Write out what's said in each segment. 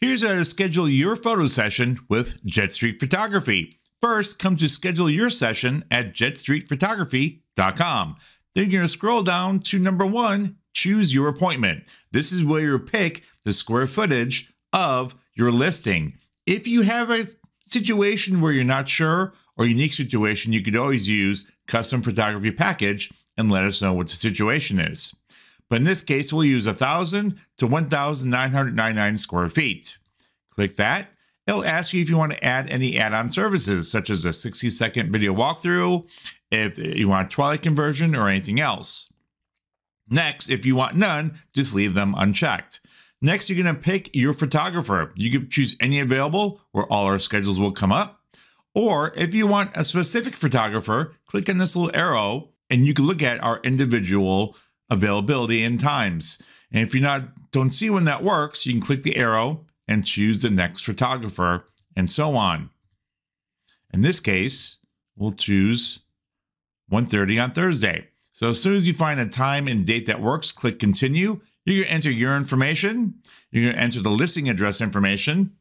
Here's how to schedule your photo session with Jet Streak Photography. First, come to schedule your session at jetstreakphotography.com. Then you're going to scroll down to number one, choose your appointment. This is where you pick the square footage of your listing. If you have a situation where you're not sure or unique situation, you could always use custom photography package and let us know what the situation is. But in this case, we'll use 1,000 to 1,999 square feet. Click that. It'll ask you if you want to add any add-on services, such as a 60-second video walkthrough, if you want a twilight conversion, or anything else. Next, if you want none, just leave them unchecked. Next, you're going to pick your photographer. You can choose any available where all our schedules will come up. Or if you want a specific photographer, click on this little arrow and you can look at our individual availability and times. And if you're not don't see when that works, you can click the arrow and choose the next photographer and so on. In this case, we'll choose 1:30 on Thursday. So as soon as you find a time and date that works, click continue. You're going to enter your information. You're going to enter the listing address information,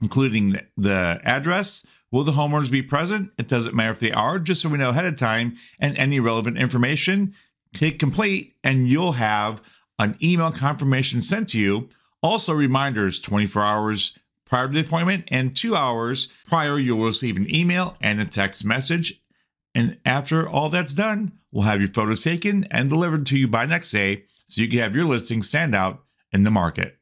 including the address. Will the homeowners be present? It doesn't matter if they are, just so we know ahead of time and any relevant information. Click complete, and you'll have an email confirmation sent to you. Also, reminders 24 hours prior to the appointment and two hours prior, you'll receive an email and a text message. And after all that's done, we'll have your photos taken and delivered to you by next day so you can have your listing stand out in the market.